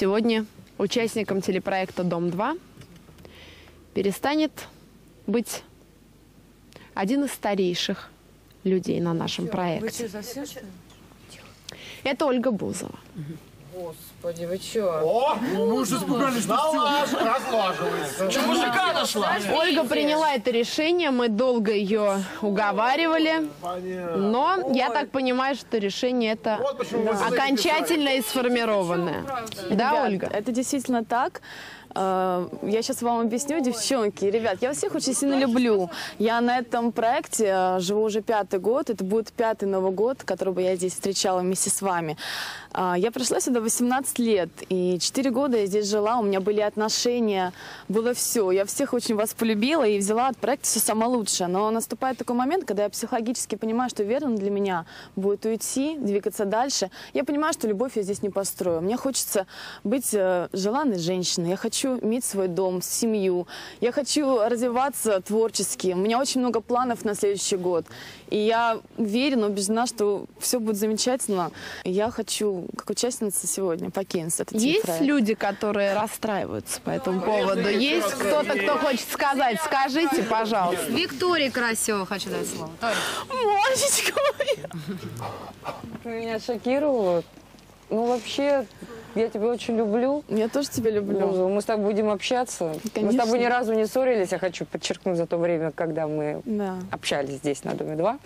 сегодня участником телепроекта «Дом-2» перестанет быть один из старейших людей на нашем проекте. Это Ольга Бузова. Господи, вы чё? О, мы уже испугались, что Налаж, разлаживается. Что мужика нашла? Ольга приняла это решение, мы долго ее уговаривали, но я так понимаю, что решение это Вот окончательно и сформированное. Да, Ребят, Ольга? Это действительно так. Э, Я сейчас вам объясню, девчонки. Ребят, я всех очень сильно люблю. Я на этом проекте э, живу уже пятый год. Это будет пятый Новый год, который бы я здесь встречала вместе с вами. А, Я пришла сюда 18 лет, и 4 года я здесь жила, у меня были отношения, было все. Я всех очень вас полюбила и взяла от проекта все самое лучшее. Но наступает такой момент, когда я психологически понимаю, что верно для меня будет уйти, двигаться дальше. Я понимаю, что любовь я здесь не построю. Мне хочется быть э, желанной женщиной. Я хочу иметь свой дом, семью. Я хочу развиваться творчески. У меня очень много планов на следующий год. И я уверена, убеждена, что все будет замечательно. Я хочу, как участница сегодня, покинуть этот Есть телепроект. люди, которые расстраиваются по эту поводу? Есть кто-то, кто хочет сказать? Скажите, пожалуйста. Виктории Карасева хочу дать слово. Машечка моя! Меня шокировало. Ну, вообще, я тебя очень люблю. Я тоже тебя люблю. Ну, Мы с тобой будем общаться. Мы с Конечно. тобой ни разу не ссорились, я хочу подчеркнуть за то время, когда мы Да. общались здесь на Доме 2.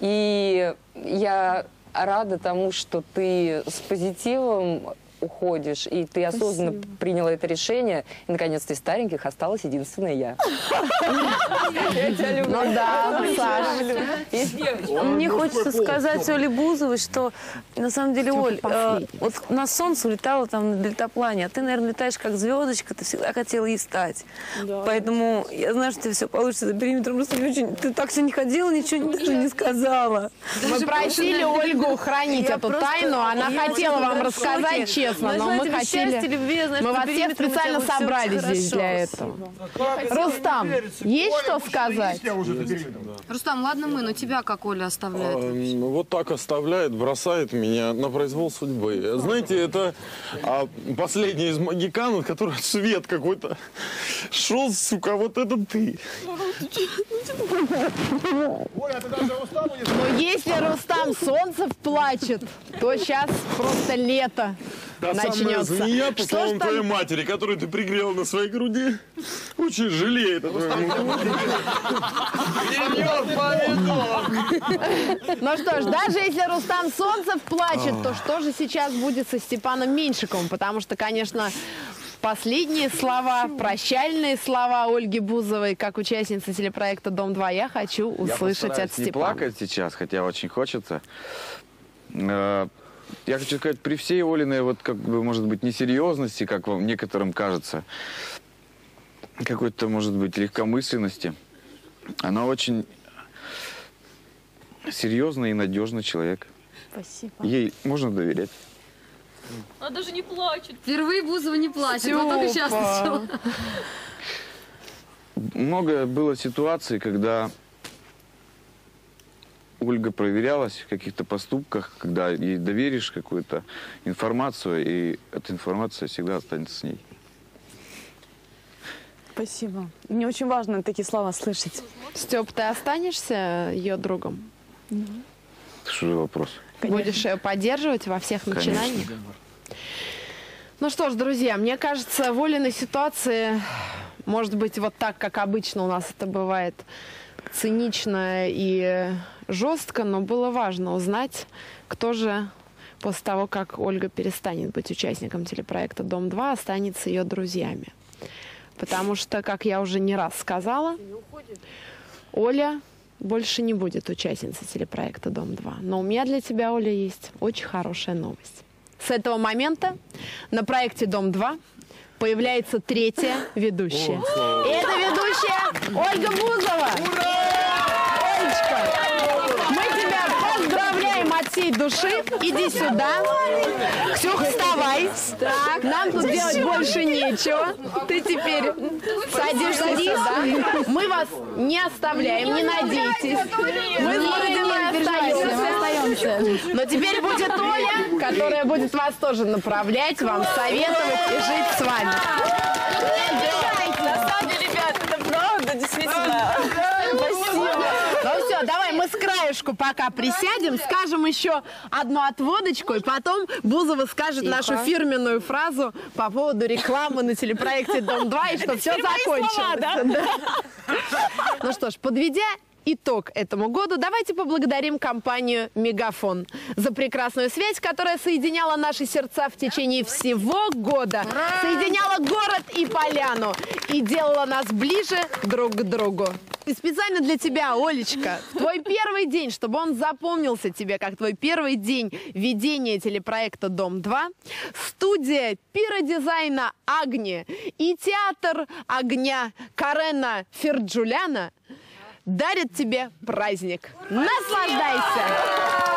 И я рада тому, что ты с позитивом уходишь, и ты осознанно Спасибо. приняла это решение. И, наконец-то, из стареньких осталась единственная я. Ну да, Саша. Мне хочется сказать Оле Бузовой, что на самом деле, Оль, э, вот на солнце улетала там на дельтаплане, а ты, наверное, летаешь как звездочка, ты всегда хотела ей стать. Поэтому я знаю, что у тебя все получится за периметром. Ты так все не ходила, ничего не сказала. Мы просили Ольгу хранить Я эту тайну. Она я хотела вам рассказать шоке. Честно, но мы хотели... счастье, любви, знаешь, Мы вас всех специально собрали здесь для этого. Рустам, есть что сказать? Рустам, ладно мы, но тебя как Оля оставляет? Эм, Вот так оставляет, бросает меня на произвол судьбы. Знаете, это а, последний из магиканов, который свет какой-то шел, сука, вот это ты. Но если Рустам Солнцев плачет, то сейчас просто лето Та самая начнется. змея по словам там- твоей матери, которую ты пригрел на своей груди, очень жалеет о твоем Ну что ж, даже если Рустам Солнцев плачет, то что же сейчас будет со Степаном Меньшиковым? Потому что, конечно, последние слова, прощальные слова Ольги Бузовой, как участницы телепроекта «Дом-2», я хочу Я услышать от постараюсь не Степана. плакать сейчас, хотя очень хочется. Я хочу сказать, при всей Олиной, вот как бы, может быть, несерьезности, как вам некоторым кажется, какой-то, может быть, легкомысленности, она очень серьезный и надежный человек. Спасибо. Ей можно доверять. Она даже не плачет. Впервые Бузова не плачет, вот только сейчас Степа. начала. Много было ситуаций, когда Ольга проверялась в каких-то поступках, когда ей доверишь какую-то информацию, и эта информация всегда останется с ней. Спасибо. Мне очень важно такие слова слышать. Степ, ты останешься ее другом? Что за вопрос? Будешь ее поддерживать во всех Конечно. начинаниях? Ну что ж, друзья, мне кажется, в Олиной ситуации, может быть, вот так, как обычно у нас это бывает, цинично и жестко, но было важно узнать, кто же после того, как Ольга перестанет быть участником телепроекта «Дом-2», останется ее друзьями. Потому что, как я уже не раз сказала, Оля больше не будет участницей телепроекта «Дом-2». Но у меня для тебя, Оля, есть очень хорошая новость. С этого момента на проекте «Дом-2» появляется третья ведущая. И это ведущая Ольга Бузова. Олечка, мы тебя всей души. Иди сюда. Ксюх, вставай. Так, нам тут делать больше нечего. Ты теперь садишься сюда. Мы вас не оставляем, не надейтесь. Мы с Бородиной остаемся. Но теперь будет Оля, которая будет вас тоже направлять, вам советовать и жить с вами. На самом деле, ребят, это правда, действительно. Спасибо. Ну все, давай мы с краешку пока присядем, скажем еще одну отводочку, и потом Бузова скажет нашу фирменную фразу по поводу рекламы на телепроекте «Дом-2» и что все закончилось. Да. Ну что ж, подведя итог этому году, давайте поблагодарим компанию «Мегафон» за прекрасную связь, которая соединяла наши сердца в течение всего года, соединяла город и поляну и делала нас ближе друг к другу. И специально для тебя, Олечка, твой первый день, чтобы он запомнился тебе как твой первый день ведения телепроекта «Дом-2», студия пиродизайна «Агни» и театр огня Карена Ферджуляна дарят тебе праздник. Наслаждайся!